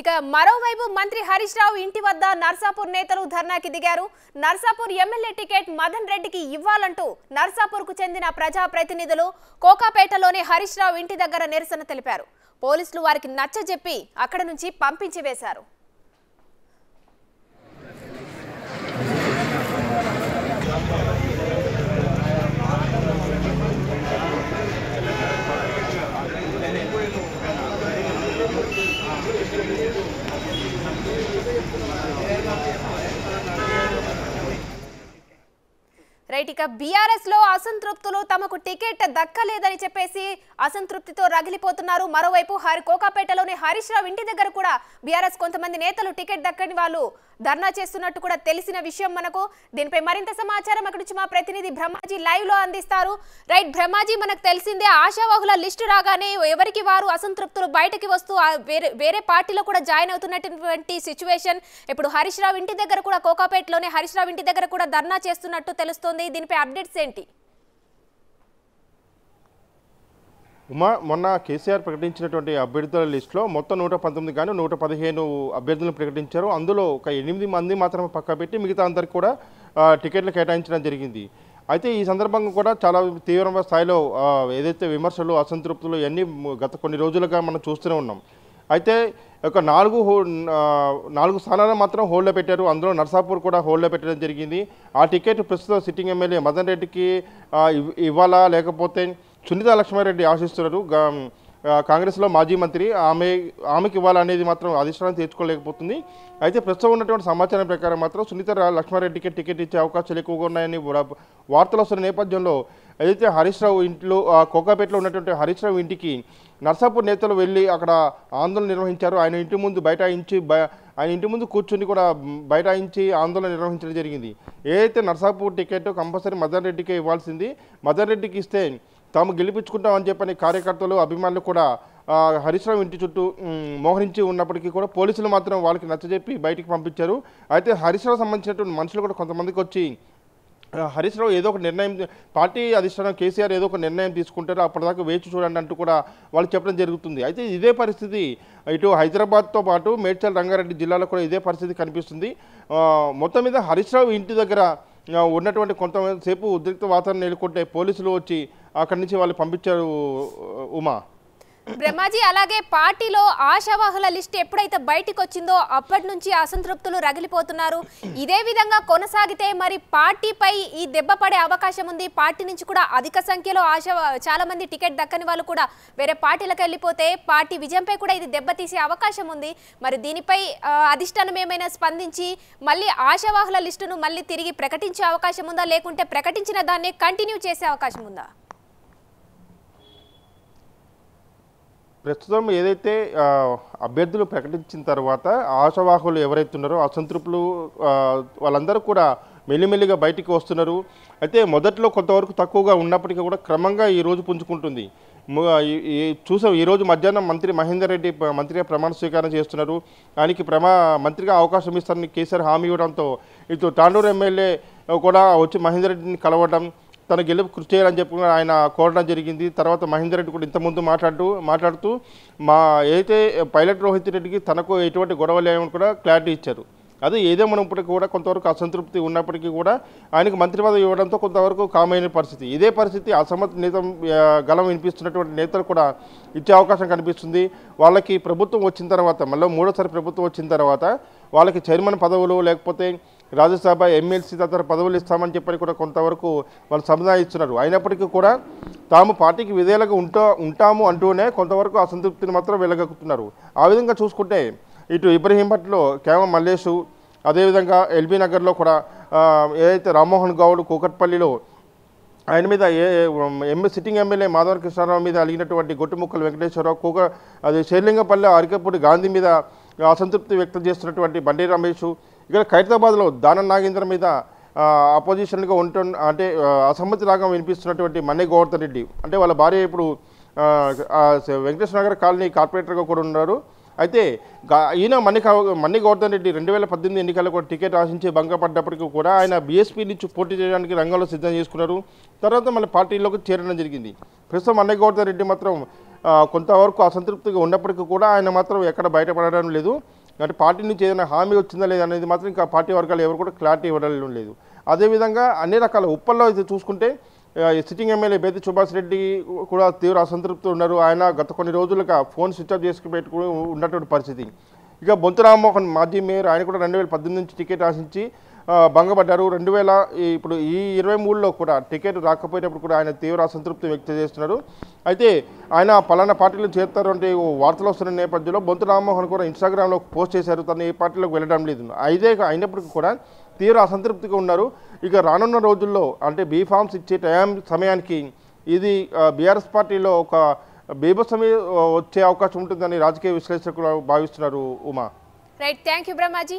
ఇక మరోవైపు మంత్రి హరీష్ రావు ఇంటి వద్ద నర్సాపూర్ నేతలు ధర్నాకి దిగారు. నర్సాపూర్ ఎమ్మెల్యే టికెట్ మదన్ రెడ్డికి ఇవ్వాలంటూ నర్సాపూర్కు చెందిన ప్రజా ప్రతినిధులు కోకాపేటలోని హరీష్ రావు ఇంటి దగ్గర నిరసన తెలిపారు. పోలీసులు వారికి నచ్చజెప్పి అక్కడ నుంచి పంపించి వేశారు. రైట్ ఇక బీఆర్ఎస్లో అసంతృప్తులు తమకు టికెట్ దక్కలేదని చెప్పేసి అసంతృప్తితో రగిలిపోతున్నారు. మరోవైపు హరి కోకాపేటలోని హరీష్ రావు ఇంటి దగ్గర కూడా బీఆర్ఎస్ కొంతమంది నేతలు టికెట్ దక్కని వాళ్ళు ధర్నా చేస్తున్నట్టు కూడా తెలిసిన విషయం మనకు. దీనిపై మరింత సమాచారం అక్కడి నుంచి మా ప్రతినిధి బ్రహ్మాజీ లైవ్లో అందిస్తారు. రైట్ బ్రహ్మాజీ మనకు తెలిసిందే ఆశావాహుల లిస్టు రాగానే ఎవరికి వారు అసంతృప్తులు బయటకి వస్తూ వేరే వేరే పార్టీలో కూడా జాయిన్ అవుతున్నటువంటి సిచ్యువేషన్. ఇప్పుడు హరీష్ రావు ఇంటి దగ్గర కూడా కోకాపేటలోనే హరీష్ రావు ఇంటి దగ్గర కూడా ధర్నా చేస్తున్నట్టు తెలుస్తోంది. దీనిపై అప్డేట్స్ ఏంటి? ఉమా మొన్న కేసీఆర్ ప్రకటించినటువంటి అభ్యర్థుల లిస్టులో మొత్తం నూట పంతొమ్మిది కానీ నూట పదిహేను అభ్యర్థులను ప్రకటించారు. అందులో ఒక ఎనిమిది మంది మాత్రమే పక్క పెట్టి మిగతా అందరికి కూడా టికెట్లు కేటాయించడం జరిగింది. అయితే ఈ సందర్భంగా కూడా చాలా తీవ్రమైన స్థాయిలో ఏదైతే విమర్శలు అసంతృప్తులు ఇవన్నీ గత కొన్ని రోజులుగా మనం చూస్తూనే ఉన్నాం. అయితే ఒక నాలుగు నాలుగు స్థానాలను మాత్రం హోల్డ్లో పెట్టారు. అందులో నర్సాపూర్ కూడా హోల్డ్లో పెట్టడం జరిగింది. ఆ టికెట్ ప్రస్తుతం సిట్టింగ్ ఎమ్మెల్యే మదన్ రెడ్డికి ఇవ్వాలా లేకపోతే సునీత లక్ష్మారెడ్డి ఆశిస్తున్నారు. కాంగ్రెస్లో మాజీ మంత్రి ఆమె ఆమెకి ఇవ్వాలనేది మాత్రం అధిష్టానం తీర్చుకోలేకపోతుంది. అయితే ప్రస్తుతం ఉన్నటువంటి సమాచారం ప్రకారం మాత్రం సునీత లక్ష్మారెడ్డికి టికెట్ ఇచ్చే అవకాశాలు ఎక్కువగా ఉన్నాయని వార్తలు వస్తున్న నేపథ్యంలో ఏదైతే హరీష్ రావు ఇంట్లో ఆ, కోకాపేటలో ఉన్నటువంటి హరీష్ రావు ఇంటికి నర్సాపూర్ నేతలు వెళ్ళి అక్కడ ఆందోళన నిర్వహించారు. ఆయన ఇంటి ముందు బైఠాయించి ఆయన ఇంటి ముందు కూర్చుని కూడా బైఠాయించి ఆందోళన నిర్వహించడం జరిగింది. ఏదైతే నర్సాపూర్ టికెట్ కంపల్సరీ మదన్ రెడ్డికే ఇవ్వాల్సింది మదన్ రెడ్డికి ఇస్తే తాము గెలిపించుకుంటామని చెప్పని కార్యకర్తలు అభిమానులు కూడా ఆ, ఇంటి చుట్టూ మోహరించి ఉన్నప్పటికీ కూడా పోలీసులు మాత్రం వాళ్ళకి నచ్చజెప్పి బయటికి పంపించారు. అయితే హరీష్ సంబంధించినటువంటి మనుషులు కూడా కొంతమందికి వచ్చి హరీష్ రావు ఏదో ఒక నిర్ణయం పార్టీ అధిష్టానం కేసీఆర్ ఏదో ఒక నిర్ణయం తీసుకుంటారు అప్పటిదాకా వేచి చూడండి అంటూ కూడా వాళ్ళు చెప్పడం జరుగుతుంది. అయితే ఇదే పరిస్థితి ఇటు హైదరాబాద్తో పాటు మేడ్చల్ రంగారెడ్డి జిల్లాలో కూడా ఇదే పరిస్థితి కనిపిస్తుంది. మొత్తం మీద హరీష్ రావు ఇంటి దగ్గర ఉన్నటువంటి కొంతసేపు ఉద్రిక్త వాతావరణం నెలకొంటే పోలీసులు వచ్చి అక్కడి నుంచి వాళ్ళు పంపించారు ఉమా. బ్రహ్మాజీ అలాగే పార్టీలో ఆశావాహుల లిస్ట్ ఎప్పుడైతే బయటికి వచ్చిందో అప్పటి నుంచి అసంతృప్తులు రగిలిపోతున్నారు. ఇదే విధంగా కొనసాగితే మరి పార్టీపై ఈ దెబ్బ పడే అవకాశం ఉంది. పార్టీ నుంచి కూడా అధిక సంఖ్యలో ఆశ చాలా మంది టికెట్ దక్కని వాళ్ళు కూడా వేరే పార్టీలకు వెళ్ళిపోతే పార్టీ విజయంపై కూడా ఇది దెబ్బతీసే అవకాశం ఉంది. మరి దీనిపై అధిష్టానం ఏమైనా స్పందించి మళ్ళీ ఆశావాహుల లిస్టును మళ్ళీ తిరిగి ప్రకటించే అవకాశం ఉందా? లేకుంటే ప్రకటించిన దాన్ని కంటిన్యూ చేసే అవకాశం ఉందా? ప్రస్తుతం ఏదైతే అభ్యర్థులు ప్రకటించిన తర్వాత ఆశావాహులు ఎవరైతే ఉన్నారో అసంతృప్తులు వాళ్ళందరూ కూడా మెల్లిమెల్లిగా బయటికి వస్తున్నారు. అయితే మొదట్లో కొంతవరకు తక్కువగా ఉన్నప్పటికీ కూడా క్రమంగా ఈ రోజు పుంజుకుంటుంది. ఈ- చూసాం ఈరోజు మధ్యాహ్నం మంత్రి మహేందర్ రెడ్డి మంత్రిగా ప్రమాణ స్వీకారం చేస్తున్నారు. ఆయనకి ప్రమా మంత్రిగా అవకాశం ఇస్తారని కేసీఆర్ హామీ ఇవ్వడంతో ఇటు తాండూరు ఎమ్మెల్యే కూడా వచ్చి మహేందర్ రెడ్డిని కలవడం తన గెలుపు కృషి చేయాలని చెప్పి ఆయన కోరడం జరిగింది. తర్వాత మహేందర్ రెడ్డి కూడా ఇంతకుముందు మాట్లాడుతూ మాట్లాడుతూ మా ఏదైతే పైలట్ రోహిత్ రెడ్డికి తనకు ఎటువంటి గొడవ లేవని కూడా క్లారిటీ ఇచ్చారు. అది ఏదేమన్నప్పటికీ కూడా కొంతవరకు అసంతృప్తి ఉన్నప్పటికీ కూడా ఆయనకు మంత్రి పదవి ఇవ్వడంతో కొంతవరకు కామైన పరిస్థితి. ఇదే పరిస్థితి అసమర్థ నేత గలం వినిపిస్తున్నటువంటి నేతలు కూడా ఇచ్చే అవకాశం కనిపిస్తుంది. వాళ్ళకి ప్రభుత్వం వచ్చిన తర్వాత మళ్ళీ మూడోసారి ప్రభుత్వం వచ్చిన తర్వాత వాళ్ళకి చైర్మన్ పదవులు లేకపోతే రాజ్యసభ ఎమ్మెల్సీ తదితర పదవులు ఇస్తామని చెప్పని కూడా కొంతవరకు వాళ్ళు సముదాయిస్తున్నారు అయినప్పటికీ కూడా తాము పార్టీకి విధేయులుగా ఉంటా ఉంటాము అంటూనే కొంతవరకు అసంతృప్తిని మాత్రం వెలగక్కుతున్నారు. ఆ విధంగా చూసుకుంటే ఇటు ఇబ్రహీంపట్లో కేమ మల్లేషు అదేవిధంగా ఎల్బీ నగర్లో కూడా ఏదైతే రామ్మోహన్ గౌడ్ కూకట్పల్లిలో ఆయన మీద ఏ ఎంఎస్ సిట్టింగ్ ఎమ్మెల్యే మాధవ కృష్ణారావు మీద అలిగినటువంటి గొట్టుముక్కలు వెంకటేశ్వరరావు కూక అది షేర్లింగపల్లి అరికపూడి గాంధీ మీద అసంతృప్తి వ్యక్తం చేస్తున్నటువంటి బండి రమేష్ ఇక్కడ ఖైరతాబాద్లో దానం నాగేంద్ర మీద అపోజిషన్గా ఉంటు అంటే అసమ్మతి రాగం వినిపిస్తున్నటువంటి మన్నె గోవర్ధన్ రెడ్డి. అంటే వాళ్ళ భార్య ఇప్పుడు వెంకటేశ్వర నగర్ కాలనీ కార్పొరేటర్గా కూడా ఉన్నారు. అయితే ఈయన మన్ని కా- మన్ని గోవర్ధన్ రెడ్డి రెండు వేల పద్దెనిమిది ఎన్నికల్లో టికెట్ ఆశించి భంగపడ్డప్పటికీ కూడా ఆయన బీఎస్పీ నుంచి పోటీ చేయడానికి రంగంలో సిద్ధం చేసుకున్నారు. తర్వాత మళ్ళీ పార్టీలోకి చేరడం జరిగింది. ప్రస్తుతం మన్నె గోవర్ధన్ రెడ్డి మాత్రం కొంతవరకు అసంతృప్తిగా ఉన్నప్పటికీ కూడా ఆయన మాత్రం ఎక్కడ బయటపడడం లేదు. అంటే పార్టీ నుంచి ఏదైనా హామీ వచ్చిందా లేదా అనేది మాత్రం ఇంకా పార్టీ వర్గాలు ఎవరు కూడా క్లారిటీ ఇవ్వడం లేదు. అదేవిధంగా అన్ని రకాల ఉప్పల్లో అయితే చూసుకుంటే సిట్టింగ్ ఎమ్మెల్యే బేతి సుభాష్ రెడ్డి కూడా తీవ్ర అసంతృప్తి ఉన్నారు. ఆయన గత కొన్ని రోజులుగా ఫోన్ స్విచ్ ఆఫ్ చేసుకుని పెట్టుకుని ఉన్నటువంటి పరిస్థితి. ఇక బొంతు రామ్మోహన్ మాజీ మేయర్ ఆయన కూడా రెండు వేల పద్దెనిమిది నుంచి టికెట్ ఆశించి భంగపడ్డారు. రెండు వేల ఇప్పుడు ఈ ఇరవై మూడులో కూడా టికెట్ రాకపోయినప్పుడు కూడా ఆయన తీవ్ర అసంతృప్తి వ్యక్తం చేస్తున్నారు. అయితే ఆయన పలానా పార్టీలో చేరుతారు అంటే ఓ వార్తలు వస్తున్న నేపథ్యంలో బొంతు రామ్మోహన్ కూడా ఇన్స్టాగ్రామ్లో పోస్ట్ చేశారు. తను ఏ పార్టీలోకి వెళ్ళడం లేదు. అయితే అయినప్పటికీ కూడా తీవ్ర అసంతృప్తిగా ఉన్నారు. ఇక రానున్న రోజుల్లో అంటే బీఫామ్స్ ఇచ్చే టైం సమయానికి ఇది బీఆర్ఎస్ పార్టీలో ఒక బీభత్సమే వచ్చే అవకాశం ఉంటుందని రాజకీయ విశ్లేషకులు భావిస్తున్నారు Uma. Right thank you Brahmaji